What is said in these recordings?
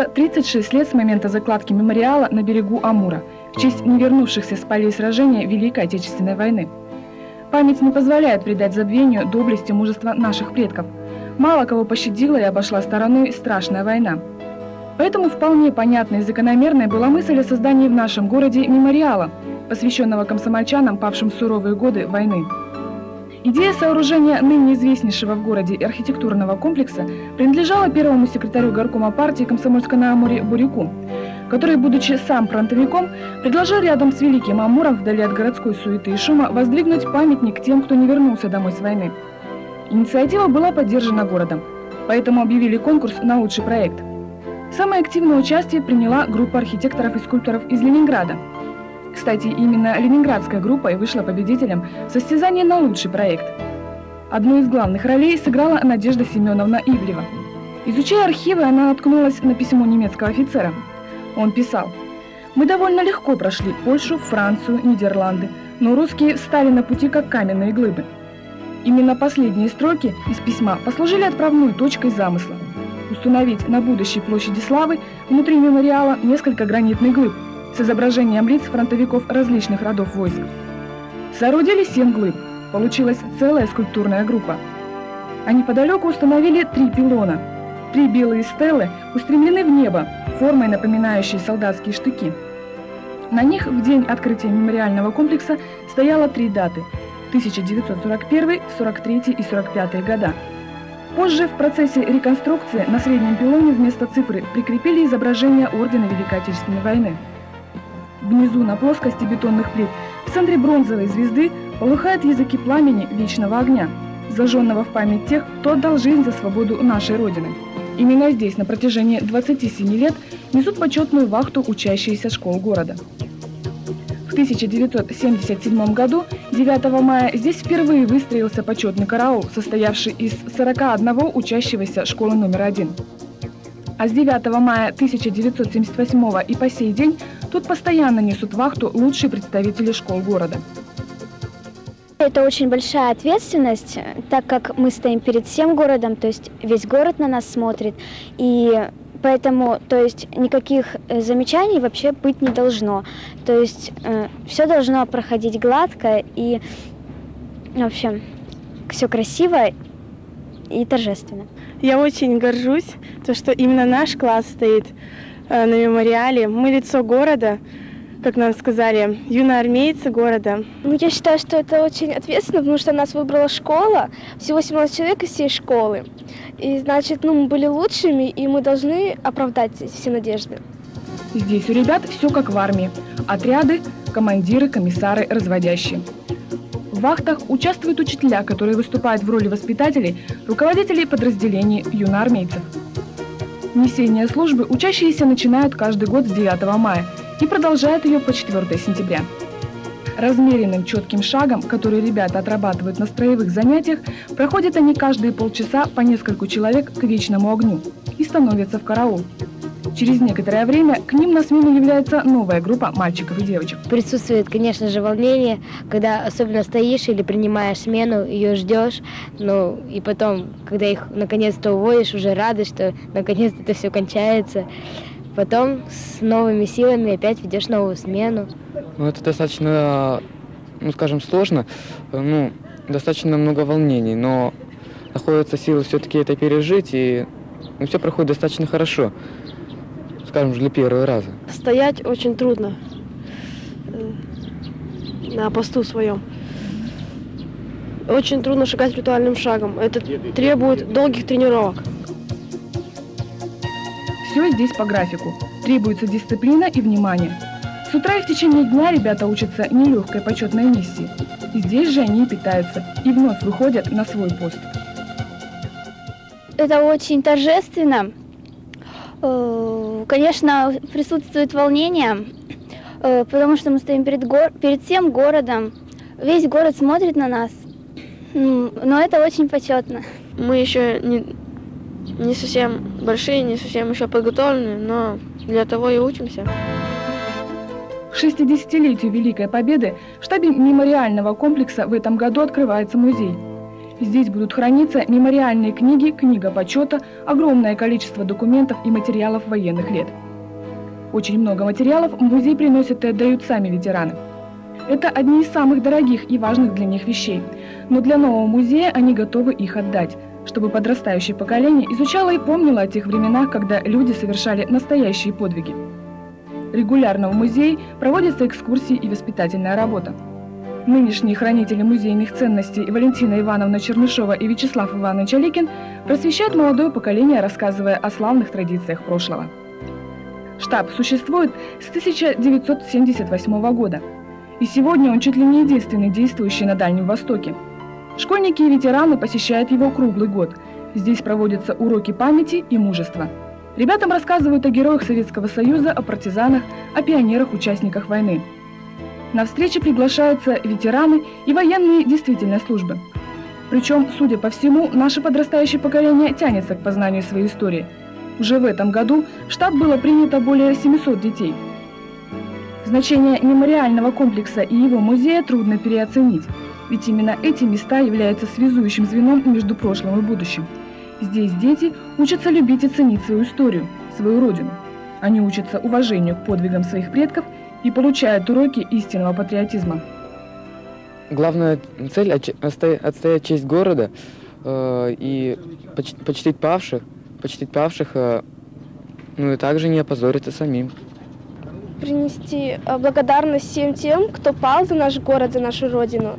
отмечается 36 лет с момента закладки мемориала на берегу Амура в честь невернувшихся с полей сражения Великой Отечественной войны. Память не позволяет придать забвению доблести мужества наших предков. Мало кого пощадила и обошла стороной страшная война. Поэтому вполне понятной и закономерной была мысль о создании в нашем городе мемориала, посвященного комсомольчанам, павшим в суровые годы войны. Идея сооружения ныне известнейшего в городе архитектурного комплекса принадлежала первому секретарю горкома партии комсомольска на Амуре Буряку, который, будучи сам фронтовиком, предложил рядом с Великим Амуром, вдали от городской суеты и шума, воздвигнуть памятник тем, кто не вернулся домой с войны. Инициатива была поддержана городом, поэтому объявили конкурс на лучший проект. Самое активное участие приняла группа архитекторов и скульпторов из Ленинграда – кстати, именно ленинградская группа и вышла победителем в состязании на лучший проект. Одну из главных ролей сыграла Надежда Семеновна Ивлева. Изучая архивы, она наткнулась на письмо немецкого офицера. Он писал, «Мы довольно легко прошли Польшу, Францию, Нидерланды, но русские встали на пути как каменные глыбы. Именно последние строки из письма послужили отправной точкой замысла – установить на будущей площади Славы внутри мемориала несколько гранитных глыб – с изображением лиц фронтовиков различных родов войск. Соорудили семь глыб, получилась целая скульптурная группа. А неподалеку установили три пилона. Три белые стелы устремлены в небо, формой напоминающей солдатские штыки. На них в день открытия мемориального комплекса стояло три даты – 1941, 43 и 45 года. Позже в процессе реконструкции на среднем пилоне вместо цифры прикрепили изображение Ордена Великой Отечественной войны. Внизу на плоскости бетонных плит в центре бронзовой звезды полыхают языки пламени вечного огня, зажженного в память тех, кто отдал жизнь за свободу нашей Родины. Именно здесь на протяжении 27 лет несут почетную вахту учащиеся школ города. В 1977 году, 9 мая, здесь впервые выстроился почетный караул, состоявший из 41 учащегося школы номер один. А с 9 мая 1978 и по сей день тут постоянно несут вахту лучшие представители школ города. Это очень большая ответственность, так как мы стоим перед всем городом, то есть весь город на нас смотрит, и поэтому, то есть никаких э, замечаний вообще быть не должно. То есть э, все должно проходить гладко и, в общем, все красиво и торжественно. Я очень горжусь, то, что именно наш класс стоит э, на мемориале. Мы лицо города, как нам сказали, юноармейцы города. Ну, я считаю, что это очень ответственно, потому что нас выбрала школа, всего 17 человек из всей школы. И, значит, ну, мы были лучшими, и мы должны оправдать все надежды. Здесь у ребят все как в армии. Отряды, командиры, комиссары, разводящие. В вахтах участвуют учителя, которые выступают в роли воспитателей, руководителей подразделений юноармейцев. Несение службы учащиеся начинают каждый год с 9 мая и продолжают ее по 4 сентября. Размеренным четким шагом, который ребята отрабатывают на строевых занятиях, проходят они каждые полчаса по нескольку человек к вечному огню и становятся в караул. Через некоторое время к ним на смену является новая группа мальчиков и девочек. Присутствует, конечно же, волнение, когда особенно стоишь или принимаешь смену, ее ждешь, ну и потом, когда их наконец-то уводишь, уже рада, что наконец-то это все кончается. Потом с новыми силами опять ведешь новую смену. Ну, это достаточно, ну, скажем, сложно, ну, достаточно много волнений, но находятся силы все-таки это пережить, и ну, все проходит достаточно хорошо скажем, для первого раза? Стоять очень трудно э, на посту своем. Очень трудно шагать ритуальным шагом. Это требует долгих тренировок. Все здесь по графику. Требуется дисциплина и внимание. С утра и в течение дня ребята учатся нелегкой почетной миссии. И здесь же они питаются, и вновь выходят на свой пост. Это очень торжественно, конечно, присутствует волнение, э, потому что мы стоим перед, гор перед всем городом. Весь город смотрит на нас. Но это очень почетно. Мы еще не, не совсем большие, не совсем еще подготовлены, но для того и учимся. К 60-летию Великой Победы в штабе мемориального комплекса в этом году открывается музей. Здесь будут храниться мемориальные книги, книга почета, огромное количество документов и материалов военных лет. Очень много материалов музей приносят и отдают сами ветераны. Это одни из самых дорогих и важных для них вещей, но для нового музея они готовы их отдать, чтобы подрастающее поколение изучало и помнило о тех временах, когда люди совершали настоящие подвиги. Регулярно в музее проводятся экскурсии и воспитательная работа. Нынешние хранители музейных ценностей Валентина Ивановна Чернышова и Вячеслав Иванович Аликин просвещают молодое поколение, рассказывая о славных традициях прошлого. Штаб существует с 1978 года, и сегодня он чуть ли не единственный действующий на Дальнем Востоке. Школьники и ветераны посещают его круглый год. Здесь проводятся уроки памяти и мужества. Ребятам рассказывают о героях Советского Союза, о партизанах, о пионерах-участниках войны – на встречи приглашаются ветераны и военные действительной службы. Причем, судя по всему, наше подрастающее поколение тянется к познанию своей истории. Уже в этом году в штаб было принято более 700 детей. Значение мемориального комплекса и его музея трудно переоценить, ведь именно эти места являются связующим звеном между прошлым и будущим. Здесь дети учатся любить и ценить свою историю, свою родину. Они учатся уважению к подвигам своих предков и получают уроки истинного патриотизма. Главная цель – отстоять честь города э, и поч почтить павших, почтить павших, э, ну и также не опозориться самим. Принести э, благодарность всем тем, кто пал за наш город, за нашу родину.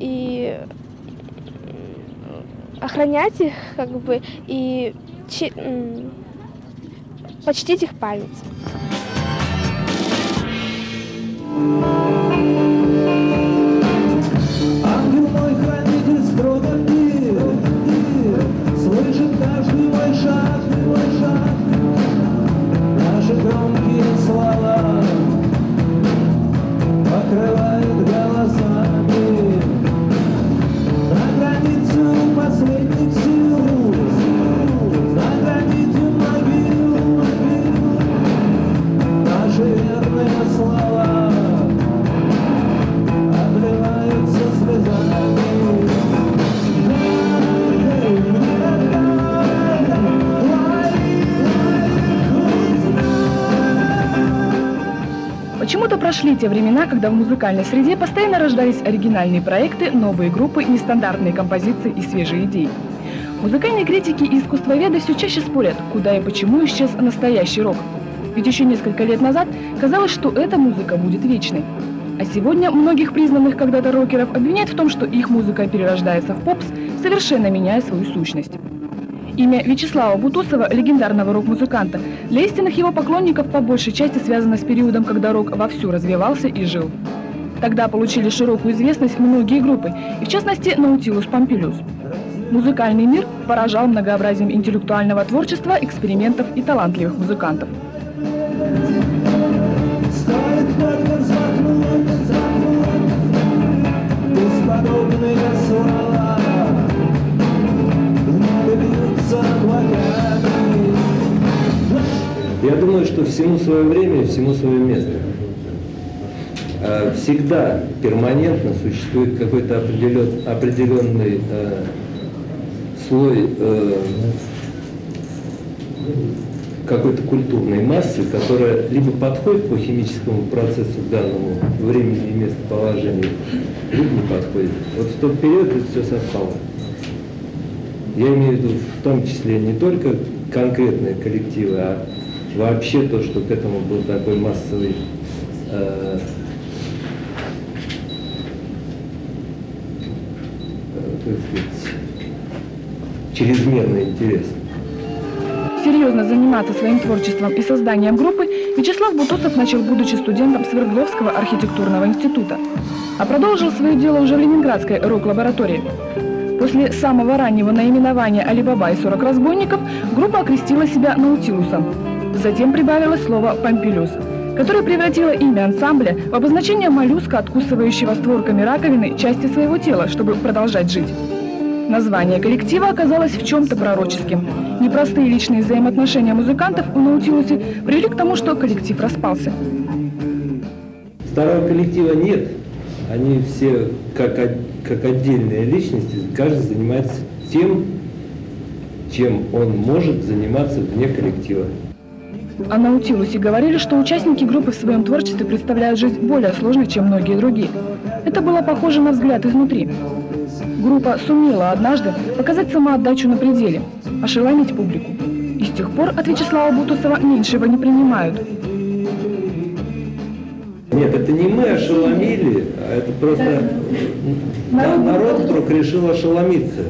И охранять их, как бы, и почтить их память. Música те времена, когда в музыкальной среде постоянно рождались оригинальные проекты, новые группы, нестандартные композиции и свежие идеи. Музыкальные критики и искусствоведы все чаще спорят, куда и почему исчез настоящий рок. Ведь еще несколько лет назад казалось, что эта музыка будет вечной. А сегодня многих признанных когда-то рокеров обвиняют в том, что их музыка перерождается в попс, совершенно меняя свою сущность. Имя Вячеслава Бутусова, легендарного рок-музыканта, для истинных его поклонников по большей части связано с периодом, когда рок вовсю развивался и жил. Тогда получили широкую известность многие группы, и в частности Наутилус Помпилиус. Музыкальный мир поражал многообразием интеллектуального творчества, экспериментов и талантливых музыкантов. Я думаю, что всему свое время и всему свое место. А, всегда перманентно существует какой-то определен, определенный э, слой э, какой-то культурной массы, которая либо подходит по химическому процессу к данному времени и местоположению, либо не подходит. Вот в тот период это все совпало. Я имею в виду в том числе не только конкретные коллективы, а вообще то, что к этому был такой массовый э, э, сказать, чрезмерный интерес. Серьезно заниматься своим творчеством и созданием группы Вячеслав Бутусов начал, будучи студентом Свердловского архитектурного института, а продолжил свое дело уже в Ленинградской рок-лаборатории. После самого раннего наименования «Алибаба и 40 разбойников» группа окрестила себя «Наутилусом», Затем прибавилось слово «помпилюс», которое превратило имя ансамбля в обозначение моллюска, откусывающего створками раковины части своего тела, чтобы продолжать жить. Название коллектива оказалось в чем-то пророческим. Непростые личные взаимоотношения музыкантов у Наутилусе привели к тому, что коллектив распался. Старого коллектива нет. Они все как, как отдельные личности, каждый занимается тем, чем он может заниматься вне коллектива. О Наутилусе говорили, что участники группы в своем творчестве представляют жизнь более сложной, чем многие другие. Это было похоже на взгляд изнутри. Группа сумела однажды показать самоотдачу на пределе, ошеломить публику. И с тех пор от Вячеслава Бутусова меньшего не принимают. Нет, это не мы ошеломили, а это просто на- народ вдруг решил ошеломиться.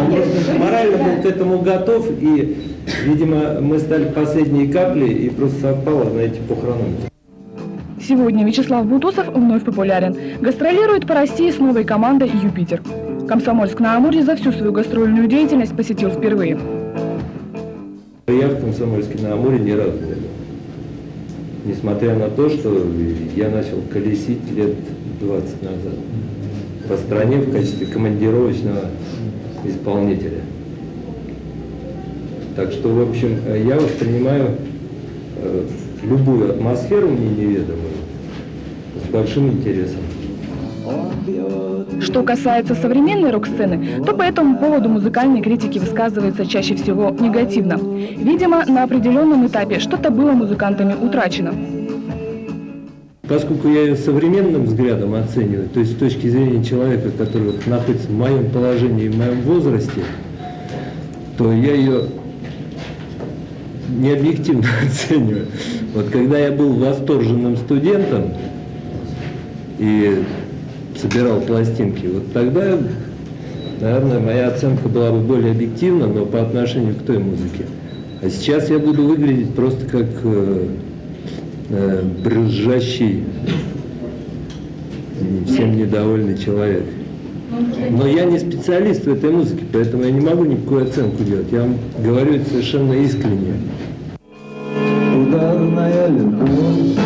Он просто морально был к этому готов, и, видимо, мы стали последней каплей, и просто совпало, знаете, по хронометру. Сегодня Вячеслав Бутусов вновь популярен. Гастролирует по России с новой командой «Юпитер». Комсомольск на Амуре за всю свою гастрольную деятельность посетил впервые. Я в Комсомольске на Амуре ни разу не был. Несмотря на то, что я начал колесить лет 20 назад по стране в качестве командировочного исполнителя. Так что, в общем, э, я воспринимаю э, любую атмосферу мне неведомую с большим интересом. Что касается современной рок-сцены, то по этому поводу музыкальные критики высказываются чаще всего негативно. Видимо, на определенном этапе что-то было музыкантами утрачено. Поскольку я ее современным взглядом оцениваю, то есть с точки зрения человека, который находится в моем положении, в моем возрасте, то я ее не объективно оцениваю. Вот когда я был восторженным студентом и собирал пластинки, вот тогда, наверное, моя оценка была бы более объективна, но по отношению к той музыке. А сейчас я буду выглядеть просто как э, э, брюзжащий, м, всем недовольный человек. Но я не специалист в этой музыке, поэтому я не могу никакую оценку делать. Я вам говорю это совершенно искренне. Ударная любовь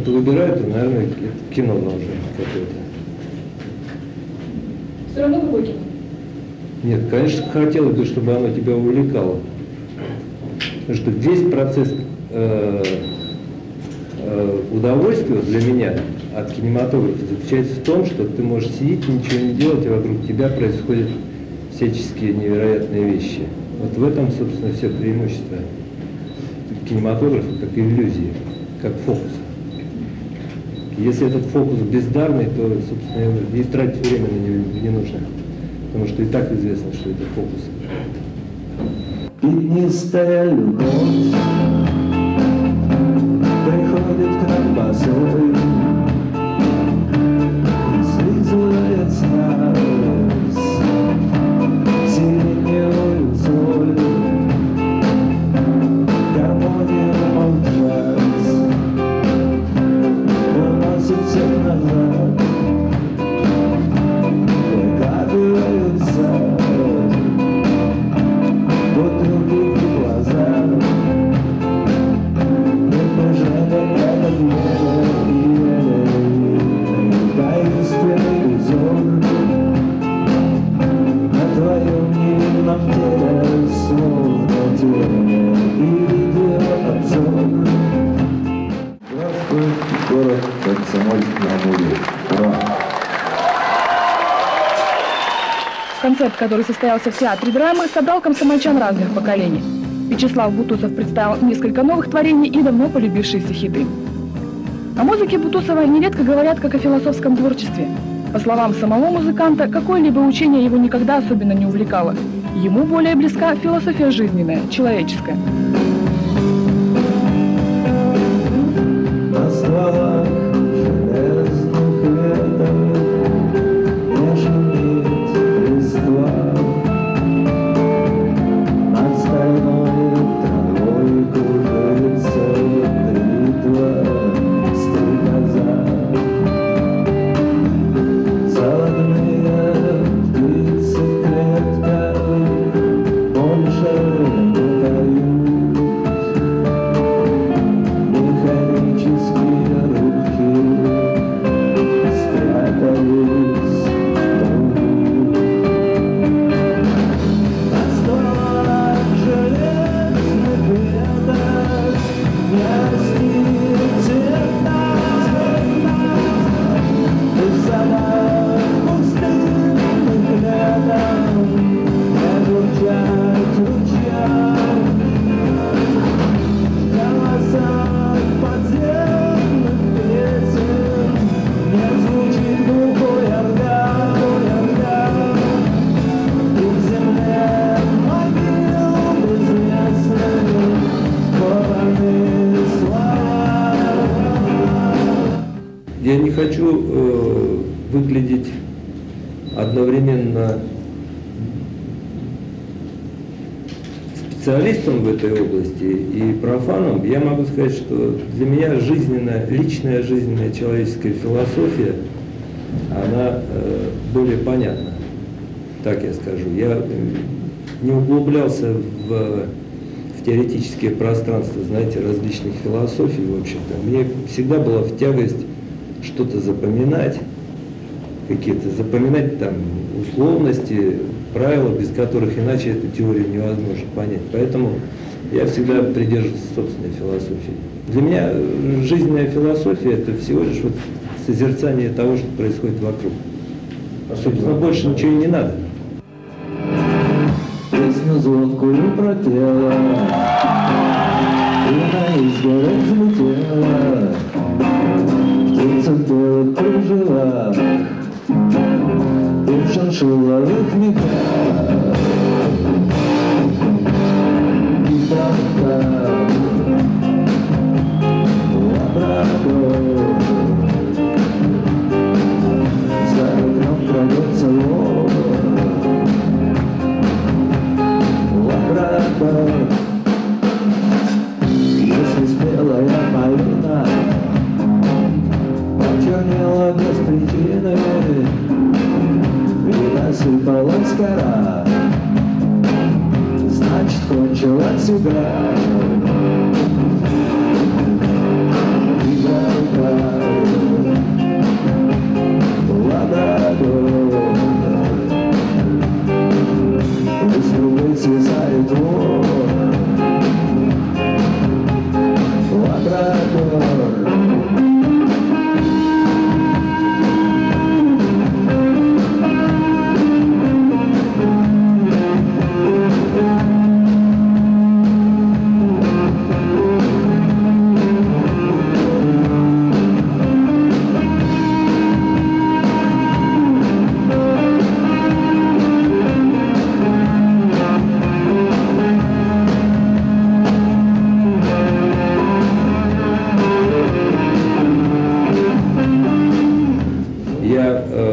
что-то выбираю, то, наверное, кино должно какое-то. Все равно какой кино? Нет, конечно, хотелось бы, чтобы оно тебя увлекало. Потому что весь процесс э, э, удовольствия для меня от кинематографа заключается в том, что ты можешь сидеть, ничего не делать, и вокруг тебя происходят всяческие невероятные вещи. Вот в этом, собственно, все преимущество кинематографа как иллюзии, как фокуса. Если этот фокус бездарный, то, собственно, и тратить время на него не нужно. Потому что и так известно, что это фокус. Пятнистая любовь Приходит к нам босой который состоялся в театре драмы, собрал комсомольчан разных поколений. Вячеслав Бутусов представил несколько новых творений и давно полюбившиеся хиты. О музыке Бутусова нередко говорят как о философском творчестве. По словам самого музыканта, какое-либо учение его никогда особенно не увлекало. Ему более близка философия жизненная, человеческая. Хочу э, выглядеть одновременно специалистом в этой области и профаном, я могу сказать, что для меня жизненная, личная жизненная человеческая философия, она э, более понятна, так я скажу. Я э, не углублялся в, в теоретические пространства, знаете, различных философий, в общем-то. Мне всегда была в тягость что-то запоминать, какие-то запоминать там условности, правила, без которых иначе эту теорию невозможно понять. Поэтому я всегда придерживаюсь собственной философии. Для меня э, жизненная философия это всего лишь вот созерцание того, что происходит вокруг. Собственно, больше ничего и не надо. Песню звонкую пропела, И на изгородь взлетела, кружевах, И в шиншилловых мехах.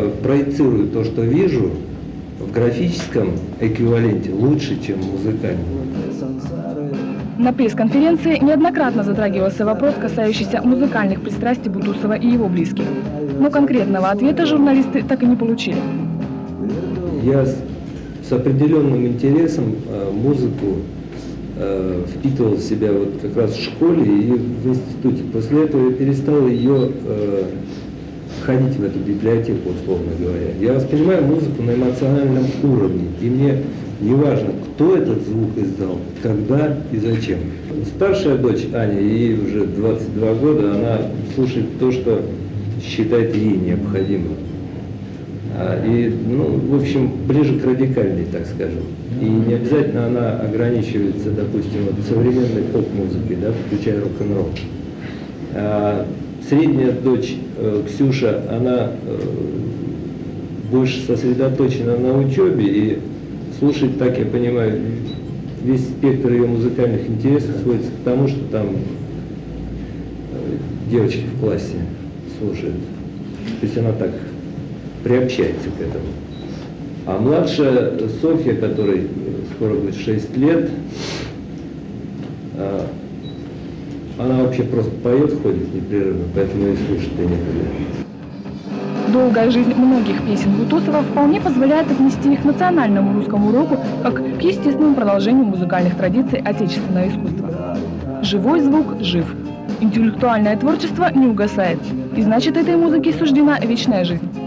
Проецирую то, что вижу, в графическом эквиваленте лучше, чем в музыкальном. На пресс-конференции неоднократно затрагивался вопрос, касающийся музыкальных пристрастий Бутусова и его близких. Но конкретного ответа журналисты так и не получили. Я с, с определенным интересом э, музыку э, впитывал в себя вот как раз в школе и в институте. После этого я перестал ее э, ходить в эту библиотеку, условно говоря. Я воспринимаю музыку на эмоциональном уровне, и мне не важно, кто этот звук издал, когда и зачем. Старшая дочь Аня, ей уже 22 года, она слушает то, что считает ей необходимым. А, И, ну, в общем, ближе к радикальной, так скажем. И не обязательно она ограничивается, допустим, вот современной поп-музыкой, да, включая рок-н-ролл. Средняя дочь э, Ксюша, она э, больше сосредоточена на учебе и слушает, так я понимаю, весь спектр ее музыкальных интересов сводится к тому, что там э, девочки в классе слушают. То есть она так приобщается к этому. А младшая Софья, которой скоро будет 6 лет, она вообще просто поет, ходит непрерывно, поэтому и слушать-то некогда. Долгая жизнь многих песен Бутусова вполне позволяет отнести их к национальному русскому року как к естественному продолжению музыкальных традиций отечественного искусства. Живой звук жив. Интеллектуальное творчество не угасает. И значит, этой музыке суждена вечная жизнь.